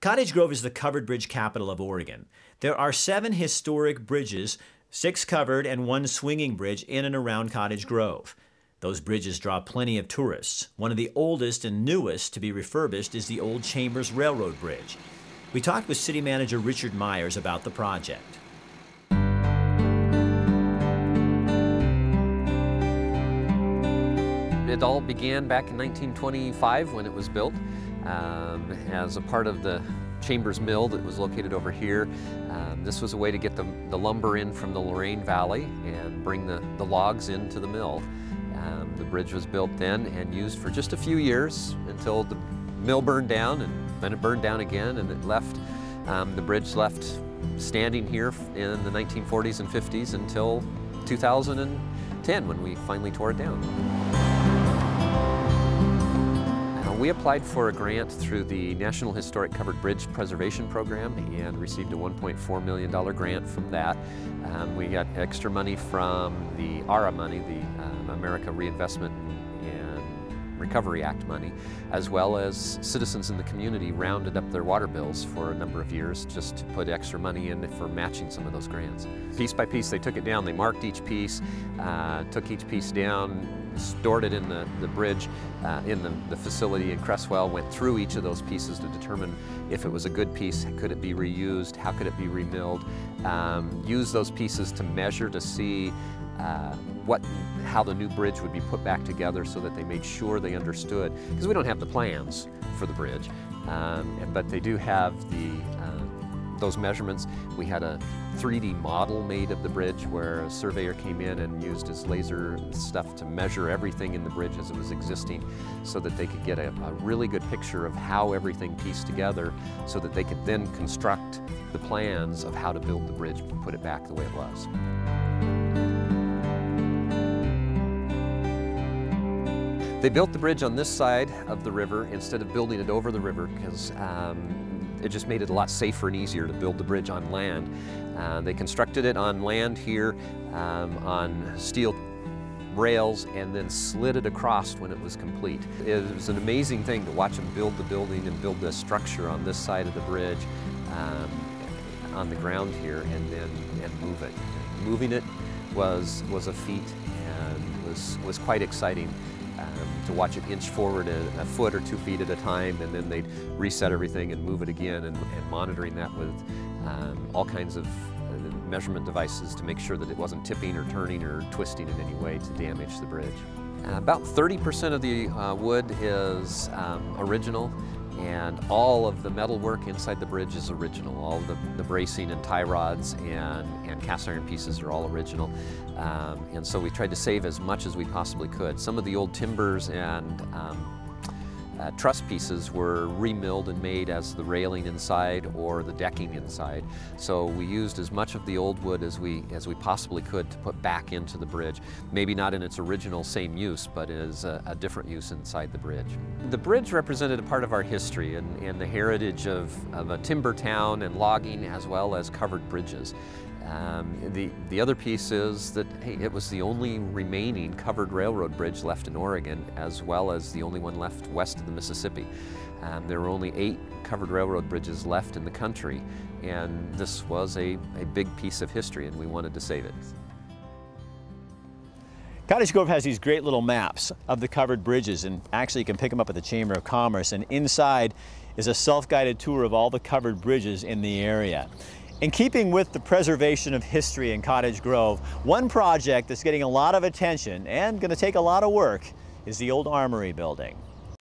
Cottage Grove is the covered bridge capital of Oregon. There are seven historic bridges, six covered and one swinging bridge in and around Cottage Grove. Those bridges draw plenty of tourists. One of the oldest and newest to be refurbished is the old Chambers Railroad Bridge. We talked with City Manager Richard Myers about the project. It all began back in 1925 when it was built um, as a part of the Chambers Mill that was located over here. Um, this was a way to get the, the, lumber in from the Lorane Valley and bring the, the logs into the mill. Um, the bridge was built then and used for just a few years until the mill burned down and then it burned down again and it left, um, the bridge left standing here in the 1940s and 50s until 2010 when we finally tore it down. We applied for a grant through the National Historic Covered Bridge Preservation Program and received a $1.4 million grant from that. Um, we got extra money from the ARA money, the um, America Reinvestment and Recovery Act money, as well as citizens in the community rounded up their water bills for a number of years just to put extra money in for matching some of those grants. Piece by piece they took it down, they marked each piece, uh, took each piece down, stored it in the, the bridge uh, in the, the facility in Creswell, went through each of those pieces to determine if it was a good piece, could it be reused, how could it be remilled, um, use those pieces to measure to see uh, what, how the new bridge would be put back together so that they made sure they understood, because we don't have the plans for the bridge, um, but they do have the those measurements. We had a 3D model made of the bridge where a surveyor came in and used his laser stuff to measure everything in the bridge as it was existing so that they could get a, a really good picture of how everything pieced together so that they could then construct the plans of how to build the bridge and put it back the way it was. They built the bridge on this side of the river instead of building it over the river because um, it just made it a lot safer and easier to build the bridge on land. Uh, they constructed it on land here um, on steel rails and then slid it across when it was complete. It was an amazing thing to watch them build the building and build the structure on this side of the bridge um, on the ground here and then and move it. Moving it was, was a feat and was, was quite exciting um, to watch it inch forward a, a, foot or two feet at a time and then they'd reset everything and move it again and, and monitoring that with um, all kinds of uh, measurement devices to make sure that it wasn't tipping or turning or twisting in any way to damage the bridge. Uh, about 30% of the uh, wood is um, original and all of the metal work inside the bridge is original. All the, the bracing and tie rods and, and cast iron pieces are all original. Um, and so we tried to save as much as we possibly could. Some of the old timbers and um, uh, truss pieces were remilled and made as the railing inside or the decking inside. So we used as much of the old wood as we, as we possibly could to put back into the bridge. Maybe not in its original same use, but as a, a different use inside the bridge. The bridge represented a part of our history and, and the heritage of, of a timber town and logging as well as covered bridges. Um, the, the other piece is that, hey, it was the only remaining covered railroad bridge left in Oregon, as well as the only one left west of the Mississippi. Um, there were only eight covered railroad bridges left in the country, and this was a, a big piece of history, and we wanted to save it. Cottage Grove has these great little maps of the covered bridges, and actually you can pick them up at the Chamber of Commerce, and inside is a self-guided tour of all the covered bridges in the area. In keeping with the preservation of history in Cottage Grove, one project that's getting a lot of attention and going to take a lot of work is the old Armory building.